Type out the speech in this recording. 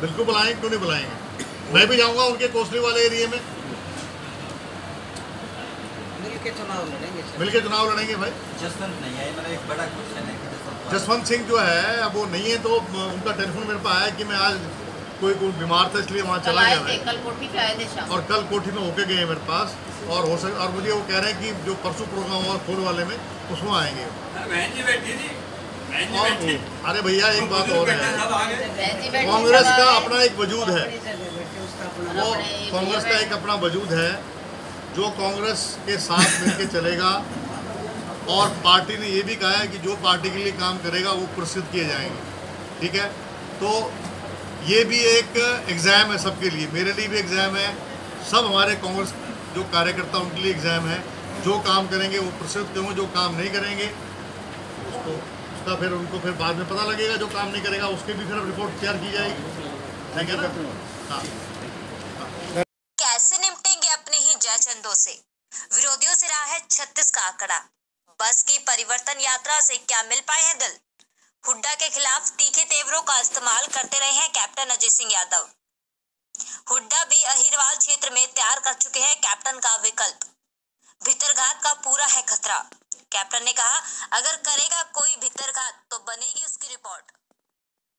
बिल्कुल बुलाएँ क्यों नहीं बुलाएँगे? मैं भी जाऊँगा उनके कोसली वाले एरिया में। मिलके चुनाव लड़ेंगे मिलके चुनाव लड़ेंगे भाई। जसवंत नहीं है एक बड़ा क्वेश्चन है जसवंत सिंह जो है अब वो नहीं है तो उनका टेलीफोन मेरे पास आया कि मैं आज कोई कोई बीमार था इसलिए वहाँ चला गया थे कल कोठी पे आए थे और कल कोठी में होके गए हैं मेरे पास और हो सक और मुझे वो कह रहे हैं कि जो परसों प्रोग्राम हुआ खोल वाले में उसमें आएँगे। बहन जी बैठी थी। बहन जी और अरे भैया एक बात और है। कांग्रेस का अपना एक वजूद है। वो कांग्रेस का एक अपना वजूद है जो कांग्रेस के साथ मिलकर चलेगा। और पार्टी ने ये भी कहा है कि जो पार्टी के लिए काम करेगा वो पुरस्कृत किए जाएँगे। ठीक है? तो ये भी एक एग्ज़ाम है सबके लिए। मेरे लिए भी एग्ज़ाम है। सब हमारे कांग्रेस जो कार्यकर्ता उनके लिए एग्ज़ाम है। जो काम करेंगे, वो पुरस्कृत होंगे जो काम नहीं करेंगे, उसको, उसका फिर उनको फिर बाद में पता लगेगा जो काम नहीं करेगा, उसकी भी फिर रिपोर्ट तैयार की जाएगी। है ना हाँ। कैसे निपटेंगे अपने ही जयचंदों से? विरोधियों से रहा है छत्तीस का आंकड़ा। बस की परिवर्तन यात्रा से क्या मिल पाए हैं दिल? हुड्डा के खिलाफ तीखे तेवरों का इस्तेमाल करते रहे हैं कैप्टन अजय सिंह यादव। हुड्डा भी अहिरवाल क्षेत्र में तैयार कर चुके हैं कैप्टन का विकल्प। भीतरघात का पूरा है खतरा। कैप्टन ने कहा, अगर करेगा कोई भीतरघात तो बनेगी उसकी रिपोर्ट।